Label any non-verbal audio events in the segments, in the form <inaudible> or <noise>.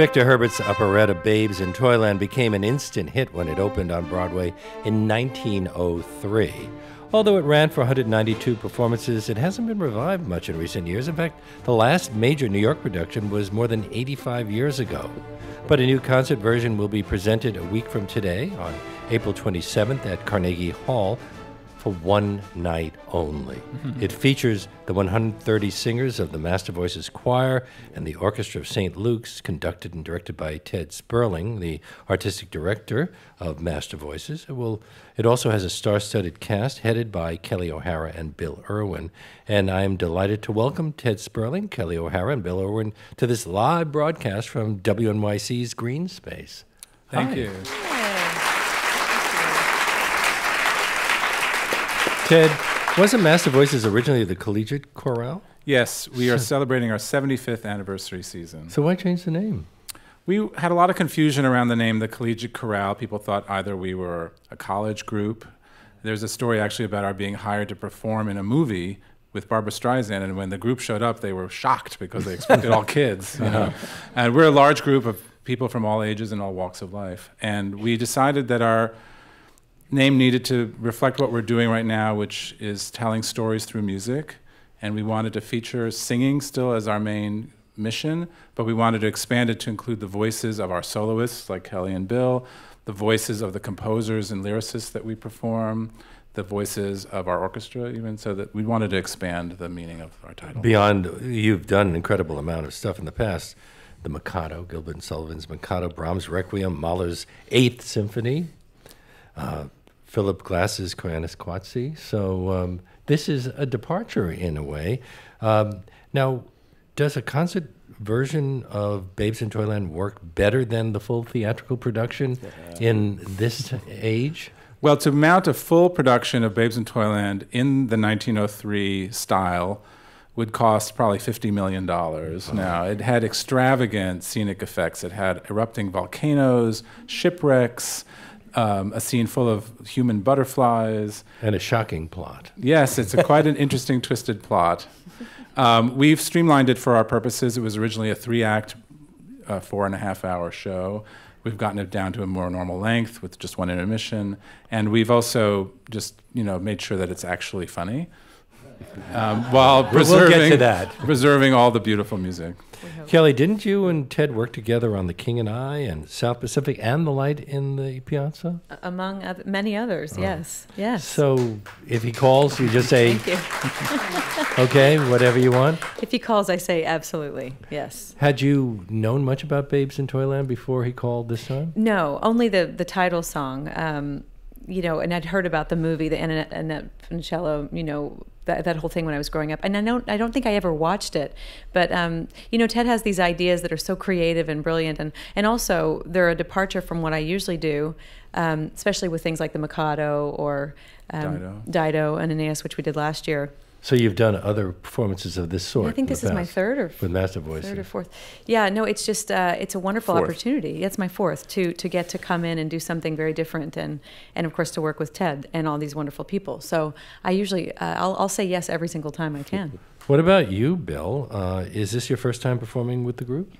Victor Herbert's operetta Babes in Toyland became an instant hit when it opened on Broadway in 1903. Although it ran for 192 performances, it hasn't been revived much in recent years. In fact, the last major New York production was more than 85 years ago. But a new concert version will be presented a week from today on April 27th at Carnegie Hall for one night only. Mm-hmm. It features the 130 singers of the MasterVoices Choir and the Orchestra of St. Luke's, conducted and directed by Ted Sperling, the artistic director of MasterVoices. It, will, it also has a star studded cast headed by Kelli O'Hara and Bill Irwin. And I am delighted to welcome Ted Sperling, Kelli O'Hara, and Bill Irwin to this live broadcast from WNYC's Greene Space. Thank Hi. you. Ted, wasn't MasterVoices originally the collegiate chorale? Yes, we are celebrating our 75th anniversary season. So why change the name? We had a lot of confusion around the name, the Collegiate Chorale. People thought either we were a college group. There's a story actually about our being hired to perform in a movie with Barbra Streisand, and when the group showed up, they were shocked because they expected all kids. You know? <laughs> And we're a large group of people from all ages and all walks of life. And we decided that our name needed to reflect what we're doing right now, which is telling stories through music. And we wanted to feature singing still as our main mission, but we wanted to expand it to include the voices of our soloists like Kelli and Bill, the voices of the composers and lyricists that we perform, the voices of our orchestra, even so that we wanted to expand the meaning of our title. Beyond, you've done an incredible amount of stuff in the past. The Mikado, Gilbert and Sullivan's Mikado, Brahms' Requiem, Mahler's Eighth Symphony, uh, Philip Glass's Koyaanisqatsi. So um, this is a departure in a way. Um, now, does a concert version of Babes in Toyland work better than the full theatrical production in this age? Well, to mount a full production of Babes in Toyland in the 1903 style would cost probably $50 million. Now, it had extravagant scenic effects. It had erupting volcanoes, shipwrecks, um, a scene full of human butterflies. And a shocking plot. Yes, it's a, quite an interesting, <laughs> twisted plot. Um, we've streamlined it for our purposes. It was originally a three act, uh, four and a half hour show. We've gotten it down to a more normal length with just one intermission. And we've also just you know, made sure that it's actually funny. Um, while preserving, we'll preserving all the beautiful music. Kelli, didn't you and Ted work together on The King and I and South Pacific and The Light in the Piazza? Among other, many others, oh. yes. Yes. So if he calls, you just say, Thank you. <laughs> okay, whatever you want? If he calls, I say absolutely, yes. Had you known much about Babes in Toyland before he called this time? No, only the, the title song. Um, you know, and I'd heard about the movie, the Annette, Annette Funicello, you know, that, that whole thing when I was growing up. And I don't, I don't think I ever watched it, but um, you know, Ted has these ideas that are so creative and brilliant, and and also they're a departure from what I usually do, um, especially with things like the Mikado or um, Dido. Dido and Aeneas, which we did last year. So you've done other performances of this sort. I think this is my third or with Master Voice. Third or fourth. Yeah, no, it's just uh, it's a wonderful fourth. opportunity. It's my fourth to to get to come in and do something very different, and and of course to work with Ted and all these wonderful people. So I usually uh, I'll I'll say yes every single time I can. What about you, Bill? Uh, is this your first time performing with the group?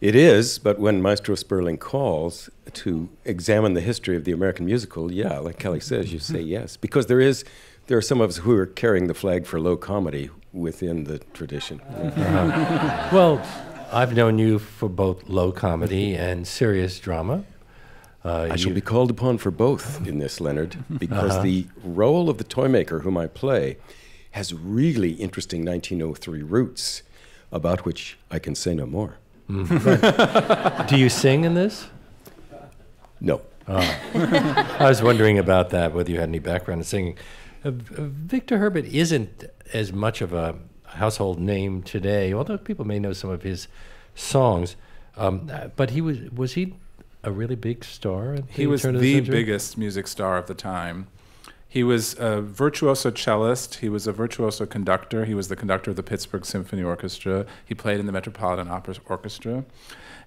It is, but when Maestro Sperling calls to examine the history of the American musical, yeah, like Kelli says, you say yes because there is there are some of us who are carrying the flag for low comedy within the tradition. Uh-huh. <laughs> well, I've known you for both low comedy and serious drama. Uh, I shall be called upon for both in this, Leonard, <laughs> because uh-huh. the role of the toy maker whom I play has really interesting 1903 roots, about which I can say no more. Mm. <laughs> do you sing in this? No. Oh. I was wondering about that, whether you had any background in singing. Uh, Victor Herbert isn't as much of a household name today, although people may know some of his songs. Um, but he was was he a really big star? he was the, the biggest music star of the time. He was a virtuoso cellist. He was a virtuoso conductor. He was the conductor of the Pittsburgh Symphony Orchestra. He played in the Metropolitan Opera Orchestra.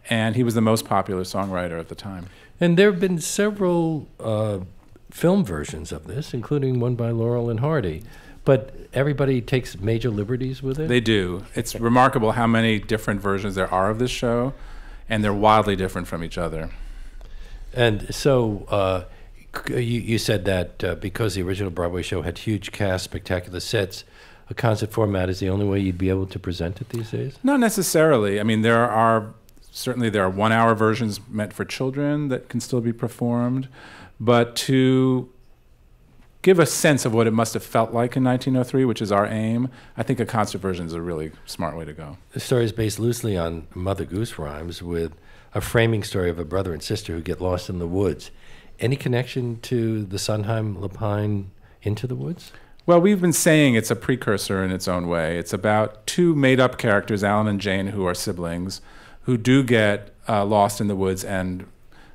And he was the most popular songwriter at the time. And there have been several uh, film versions of this, including one by Laurel and Hardy. But everybody takes major liberties with it. They do. It's remarkable how many different versions there are of this show. and they're wildly different from each other. And so uh, you, you said that uh, because the original Broadway show had huge cast, spectacular sets, a concert format is the only way you'd be able to present it these days? Not necessarily. I mean, there are certainly there are one-hour versions meant for children that can still be performed, but to give a sense of what it must have felt like in 1903, which is our aim, I think a concert version is a really smart way to go. The story is based loosely on Mother Goose rhymes with a framing story of a brother and sister who get lost in the woods. Any connection to the Sondheim Lapine Into the Woods? Well, we've been saying it's a precursor in its own way. It's about two made up characters, Alan and Jane, who are siblings, who do get uh, lost in the woods and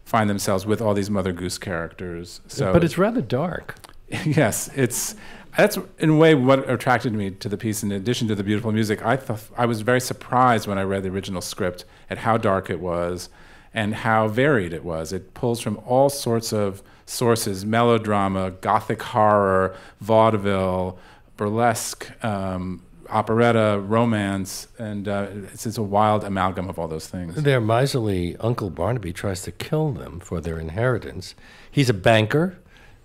find themselves with all these Mother Goose characters. So, but it's rather dark. <laughs> yes, it's that's in a way what attracted me to the piece. In addition to the beautiful music, I thought I was very surprised when I read the original script at how dark it was and how varied it was. It pulls from all sorts of sources: melodrama, gothic horror, vaudeville, burlesque. Um, operetta, romance, and uh, it's, it's, a wild amalgam of all those things. Their miserly Uncle Barnaby tries to kill them for their inheritance. He's a banker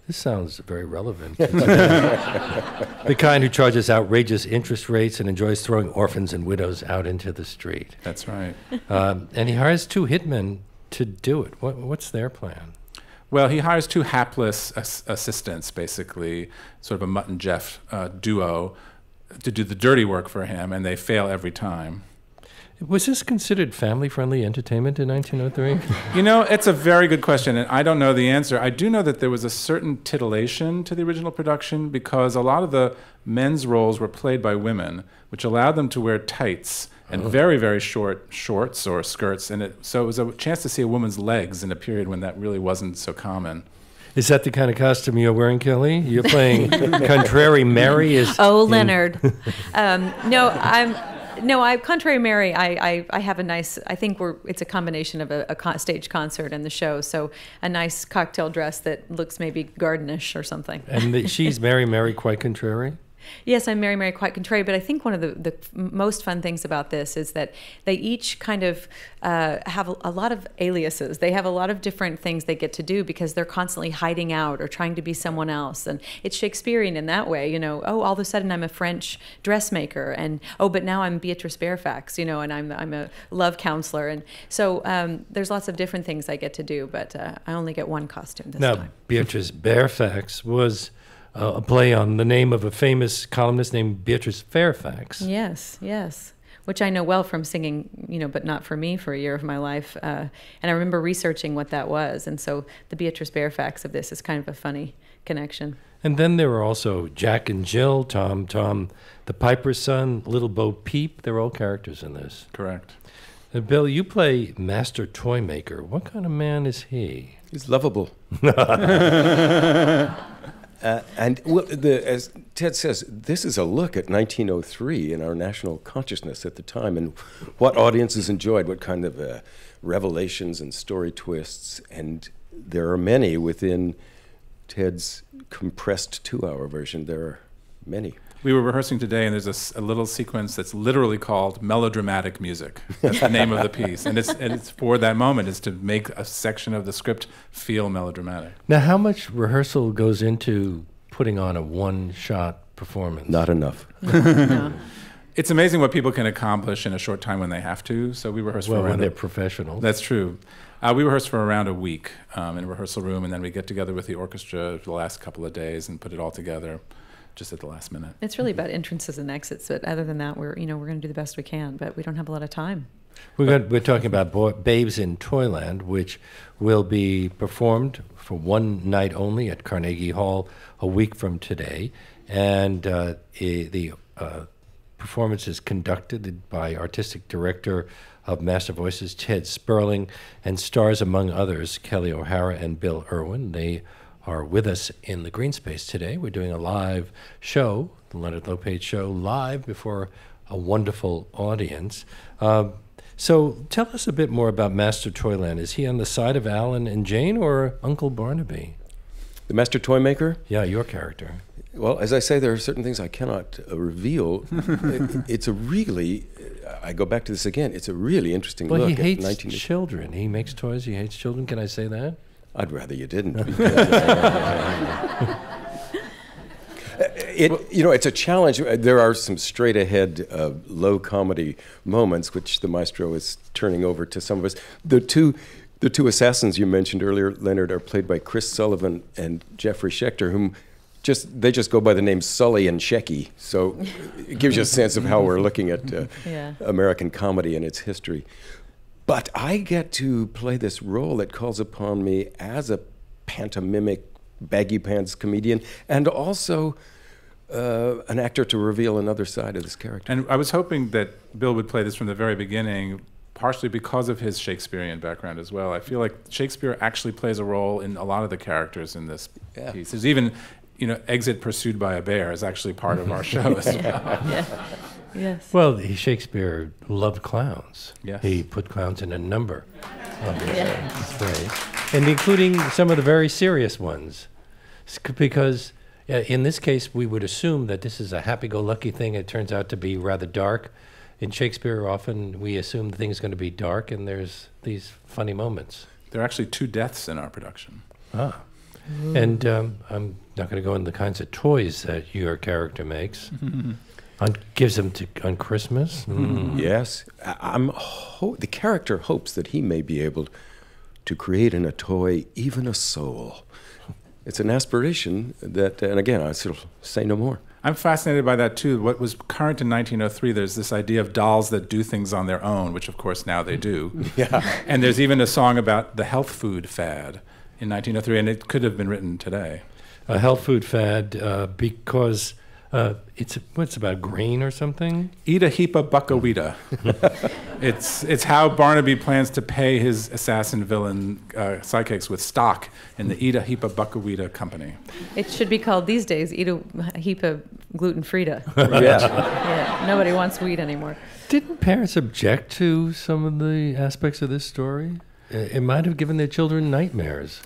this sounds very relevant. <laughs> the kind who charges outrageous interest rates and enjoys throwing orphans and widows out into the street. That's right. <laughs> Um, and he hires two hitmen to do it. What, what's their plan? Well, he hires two hapless as- assistants, basically, sort of a Mutt and Jeff uh, duo, to do the dirty work for him, and they fail every time. Was this considered family friendly entertainment in 1903? <laughs> you know, it's a very good question, and I don't know the answer. I do know that there was a certain titillation to the original production because a lot of the men's roles were played by women, which allowed them to wear tights and oh. very, very short shorts or skirts. And it, so it was a chance to see a woman's legs in a period when that really wasn't so common. Is that the kind of costume you're wearing, Kelli? You're playing <laughs> Contrary Mary? Is oh, Leonard. <laughs> um, no, I'm no, I contrary Mary, I, I, I have a nice. I think we're it's a combination of a, a con- stage concert and the show. So a nice cocktail dress that looks maybe gardenish or something. And the, she's <laughs> Mary Mary quite contrary. Yes, I'm Mary Mary quite contrary, but I think one of the, the most fun things about this is that they each kind of uh, have a, a, lot of aliases. They have a lot of different things they get to do because they're constantly hiding out or trying to be someone else. And it's Shakespearean in that way, you know, oh, all of a sudden I'm a French dressmaker, and oh, but now I'm Beatrice Fairfax, you know, and I'm, I'm a love counselor. And so um, there's lots of different things I get to do, but uh, I only get one costume this now, time. Beatrice Fairfax was uh, a play on the name of a famous columnist named Beatrice Fairfax. Yes, yes. Which I know well from singing, you know, but not for me for a year of my life. Uh, and I remember researching what that was. And so the Beatrice Fairfax of this is kind of a funny connection. And then there were also Jack and Jill, Tom, Tom, the Piper's son, Little Bo Peep. They're all characters in this. Correct. Uh, Bill, you play Master Toy Maker. What kind of man is he? He's lovable. <laughs> <laughs> Uh, and well, the, as Ted says, this is a look at 1903 in our national consciousness at the time and what audiences enjoyed, what kind of uh, revelations and story twists. And there are many within Ted's compressed two hour version. There are many. We were rehearsing today, and there's a, a, little sequence that's literally called melodramatic music. That's the name of the piece, and it's and it's for that moment is to make a section of the script feel melodramatic. Now, how much rehearsal goes into putting on a one-shot performance? Not enough. no. <laughs> It's amazing what people can accomplish in a short time when they have to. So we rehearse well, for when they're professionals. That's true. Uh, we rehearse for around a week um, in a rehearsal room, and then we get together with the orchestra for the last couple of days and put it all together just at the last minute. It's really about entrances and exits, but other than that, we're you know we're going to do the best we can, but we don't have a lot of time. We're, going, we're talking about Bo- Babes in Toyland, which will be performed for one night only at Carnegie Hall a week from today, and uh, the uh, performance is conducted by artistic director of MasterVoices Ted Sperling and stars among others Kelli O'Hara and Bill Irwin. They are with us in the Greene Space today. We're doing a live show, the Leonard Lopate Show, live before a wonderful audience. Uh, so tell us a bit more about Master Toyland. Is he on the side of Alan and Jane or Uncle Barnaby? The Master Toy Maker? Yeah, your character. Well, as I say, there are certain things I cannot uh, reveal. <laughs> it, it's a really, I go back to this again. It's a really interesting Well, look he at hates 19. children. He makes toys. He hates children. Can I say that? I'd rather you didn't. <laughs> it, you know, it's a challenge. There are some straight ahead, uh, low comedy moments, which the maestro is turning over to some of us. The two, the two assassins you mentioned earlier, Leonard, are played by Chris Sullivan and Jeffrey Schecter, whom just they just go by the names Sully and Shecky. So it gives you a sense of how we're looking at uh, <laughs> Yeah. American comedy and its history. But I get to play this role that calls upon me as a pantomimic baggy pants comedian and also uh, an actor to reveal another side of this character. And I was hoping that Bill would play this from the very beginning, partially because of his Shakespearean background as well. I feel like Shakespeare actually plays a role in a lot of the characters in this Yeah. piece. There's even, you know, Exit Pursued by a Bear is actually part of our <laughs> show as well. yeah. Yes. Well, he, Shakespeare loved clowns. Yes. He put clowns in a number of his, his plays, and including some of the very serious ones, because uh, in this case we would assume that this is a happy-go-lucky thing. It turns out to be rather dark. In Shakespeare, often we assume the thing's going to be dark, and there's these funny moments. There are actually two deaths in our production. Ah. And um, I'm not going to go into the kinds of toys that your character makes. <laughs> on, gives them to on Christmas. Mm. Yes, I- I'm. Ho- the character hopes that he may be able to create in a toy even a soul. It's an aspiration that, and again, I sort of say no more. I'm fascinated by that too. What was current in 1903, there's this idea of dolls that do things on their own, which of course now they do. <laughs> Yeah. And there's even a song about the health food fad in 1903, and it could have been written today. A health food fad uh, because uh, it's what's about grain or something. Eat a heap of buckwheata. <laughs> it's it's how Barnaby plans to pay his assassin villain uh, sidekicks with stock in the Eat a heap of buckwheata company. It should be called these days eat a heap of gluten frita. <laughs> yeah. yeah. Nobody wants wheat anymore. Didn't parents object to some of the aspects of this story? It might have given their children nightmares.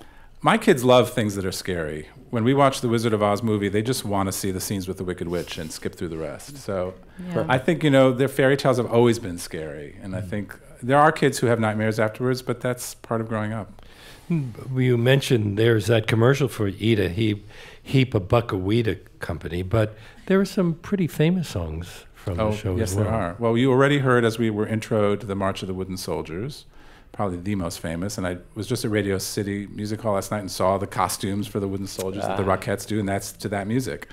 My kids love things that are scary. When we watch the Wizard of Oz movie, they just want to see the scenes with the Wicked Witch and skip through the rest. So Yeah. I think, you know, their fairy tales have always been scary. And I mm. think there are kids who have nightmares afterwards, but that's part of growing up. Hmm, you mentioned there's that commercial for Eat a Heap, Heap a Buckwheat Company, but there are some pretty famous songs from Oh, the show yes, as well. Yes, there are. Well, you already heard as we were intro to the March of the Wooden Soldiers, probably the most famous. And I was just at Radio City Music Hall last night and saw the costumes for the Wooden Soldiers that the ah. Rockettes do, and that's to that music.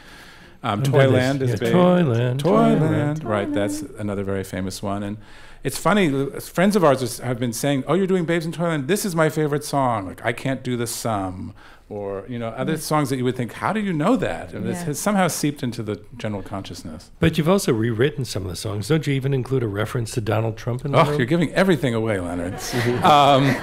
Um, And then there's- Toyland is yeah, big. Toyland, Toyland, right? That's another very famous one. And it's funny, friends of ours have been saying, "Oh, you're doing Babes in Toyland. This is my favorite song. Like I can't do the sum." Or you know other songs that you would think, how do you know that? And this has somehow seeped into the general consciousness. But you've also rewritten some of the songs. Don't you even include a reference to Donald Trump in Oh, them? you're giving everything away, Leonard. <laughs> um,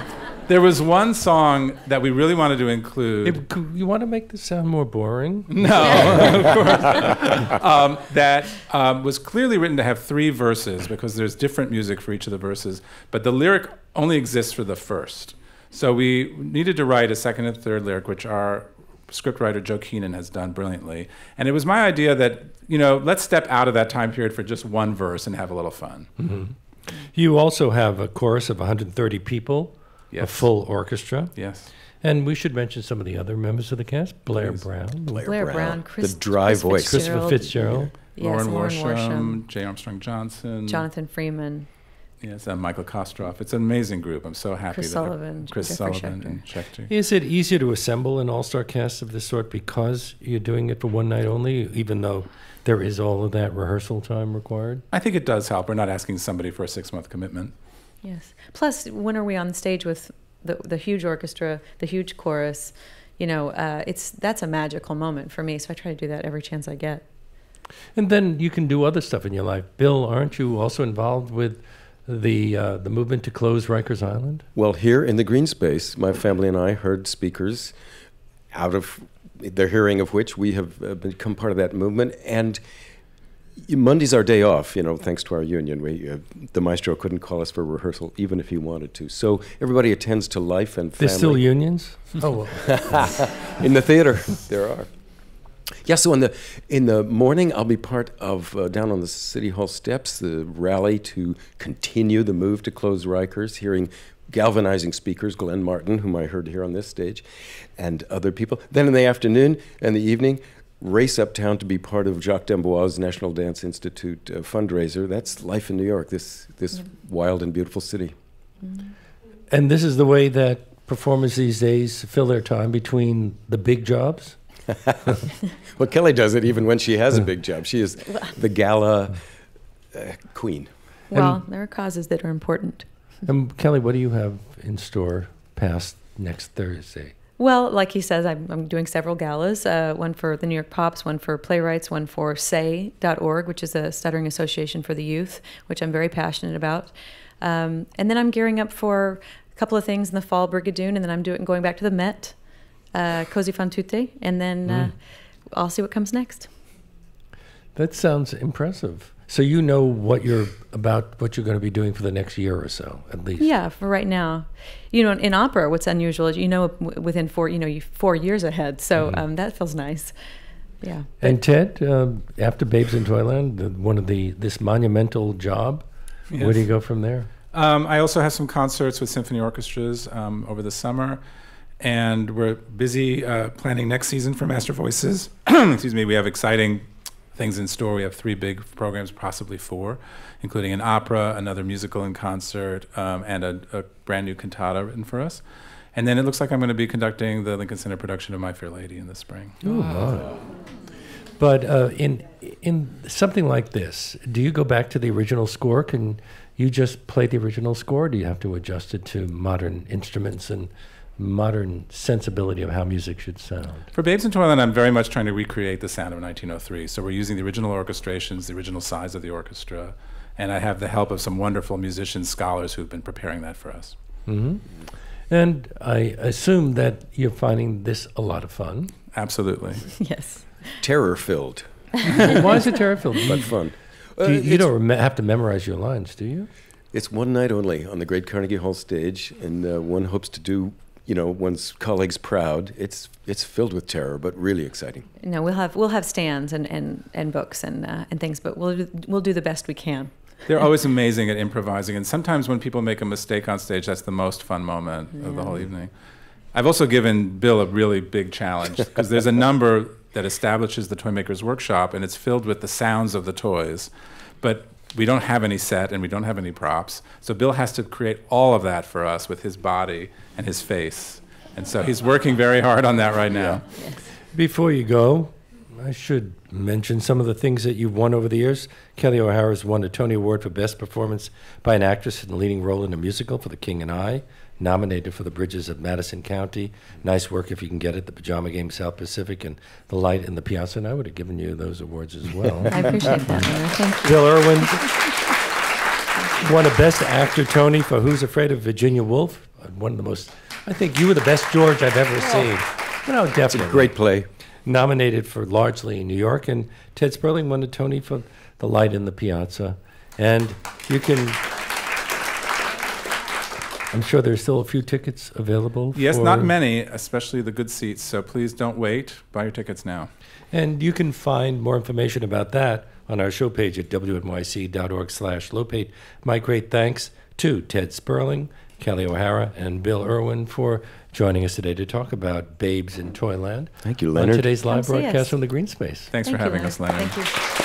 there was one song that we really wanted to include. C- you want to make this sound more boring? No, <laughs> of course. Um, that um, was clearly written to have three verses because there's different music for each of the verses, but the lyric only exists for the first. So we needed to write a second and third lyric, which our scriptwriter Joe Keenan has done brilliantly. And it was my idea that you know let's step out of that time period for just one verse and have a little fun. You also have a chorus of 130 people, a full orchestra. Yes. And we should mention some of the other members of the cast Blair Please. Brown, Blair Brown, Chris, the dry Chris voice. Christopher Fitzgerald. Yes, Lauren Lauren Worsham, J. Armstrong Johnson, Jonathan Freeman. Yes, and Michael Kostroff. It's an amazing group. I'm so happy Chris that Sullivan, Chris Jeffrey Sullivan, Schecter. and Schecter. Is it easier to assemble an all star cast of this sort because you're doing it for one night only, even though there is all of that rehearsal time required? I think it does help. We're not asking somebody for a six month commitment. Yes. Plus, when are we on stage with the the huge orchestra, the huge chorus? You know, uh, it's that's a magical moment for me. So I try to do that every chance I get. And then you can do other stuff in your life. Bill, aren't you also involved with the uh, the movement to close Rikers Island? Well, here in the Greene Space, my family and I heard speakers out of the hearing of which we have uh, become part of that movement. And Monday's our day off, you know, thanks to our union. We, uh, the maestro couldn't call us for rehearsal, even if he wanted to. So everybody attends to life and family. There's still unions? <laughs> oh, well. <laughs> in the theater, there are. Yeah, so in the in the morning, I'll be part of uh, down on the city hall steps the rally to continue the move to close Rikers, hearing galvanizing speakers, Glenn Martin, whom I heard here on this stage, and other people. Then in the afternoon and the evening, race uptown to be part of Jacques d'Amboise National Dance Institute uh, fundraiser. That's life in New York, this this wild and beautiful city. And this is the way that performers these days fill their time between the big jobs. <laughs> Well, Kelli does it even when she has a big job. She is <laughs> the gala uh, queen. Well, there are causes that are important. And Kelli, what do you have in store past next Thursday? Well, like he says, I'm, I'm doing several galas. Uh, one for the New York Pops, one for playwrights, one for Say.org, which is a stuttering association for the youth, which I'm very passionate about. Um, and then I'm gearing up for a couple of things in the fall, Brigadoon, and then I'm doing going back to the Met, uh, Così fan tutte, and then uh, I'll see what comes next. That sounds impressive. So you know what you're about, what you're going to be doing for the next year or so, at least. Yeah, for right now, you know, in opera, what's unusual is you know within four, you know, four years ahead. So um, that feels nice. Yeah. And Ted, uh, after Babes in Toyland, the, one of the this monumental job, where do you go from there? Um, I also have some concerts with symphony orchestras um, over the summer, and we're busy uh, planning next season for MasterVoices. <clears throat> Excuse me. We have exciting things in store. We have three big programs, possibly four, including an opera, another musical and concert, um, and a, a brand new cantata written for us. And then it looks like I'm going to be conducting the Lincoln Center production of My Fair Lady in the spring. Ooh, my. But uh, in in something like this, do you go back to the original score? Can you just play the original score? Or do you have to adjust it to modern instruments and modern sensibility of how music should sound? For Babes in Toyland, I'm very much trying to recreate the sound of 1903. So we're using the original orchestrations, the original size of the orchestra, and I have the help of some wonderful musicians, scholars who've been preparing that for us. hmm And I assume that you're finding this a lot of fun. Absolutely. <laughs> yes. Terror filled, <laughs> Why is it terror-filled? but fun. Do Uh, you, you don't rem- have to memorize your lines, do you? It's one night only on the Great Carnegie Hall stage, and uh, one hopes to do, you know, one's colleagues proud. It's it's filled with terror, but really exciting. No, we'll have we'll have stands and and, and books and uh, and things, but we'll do, we'll do the best we can. They're always amazing at improvising, and sometimes when people make a mistake on stage, that's the most fun moment of the whole evening. I've also given Bill a really big challenge because there's a number that establishes the Toy Makers Workshop, and it's filled with the sounds of the toys, but we don't have any set and we don't have any props. So Bill has to create all of that for us with his body and his face, and so he's working very hard on that right now. Before you go, I should mention some of the things that you've won over the years. Kelli O'Hara's won a Tony Award for Best Performance by an Actress in a Leading Role in a Musical for The King and I, nominated for The Bridges of Madison County. Nice work if you can get it. The Pajama Game South Pacific and The Light in the Piazza. And I would have given you those awards as well. <laughs> I appreciate that. Mary. Thank you. Bill Irwin won a Best Actor Tony for Who's Afraid of Virginia Woolf. One of the most, I think you were the best George I've ever seen. No, It's a great play. nominated for largely in New York, and Ted Sperling won a Tony for The Light in the Piazza. And you can, I'm sure there's still a few tickets available. Yes, for- not many, especially the good seats. So please don't wait. Buy your tickets now. And you can find more information about that on our show page at wnyc.org slash lopate. My great thanks to Ted Sperling, Kelli O'Hara, and Bill Irwin for joining us today to talk about Babes in Toyland. Thank you, Leonard. On today's live broadcast us. from the Greene Space. Thanks Thank for you, having us, Leonard. Thank you.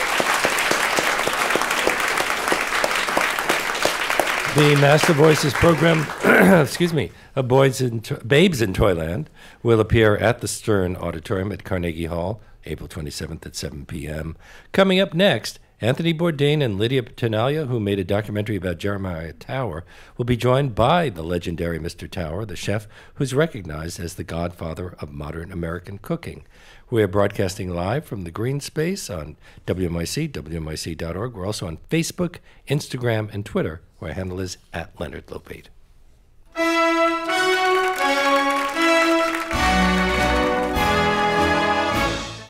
The MasterVoices program, <clears throat> excuse me, of Boys in to- Babes in Toyland will appear at the Stern Auditorium at Carnegie Hall, April 27th at 7 p.m. Coming up next, Anthony Bourdain and Lydia Tenaglia, who made a documentary about Jeremiah Tower, will be joined by the legendary Mr. Tower, the chef who's recognized as the godfather of modern American cooking. We are broadcasting live from the Greene Space on WNYC, WNYC.org. We're also on Facebook, Instagram, and Twitter, my handle is at Leonard Lopate.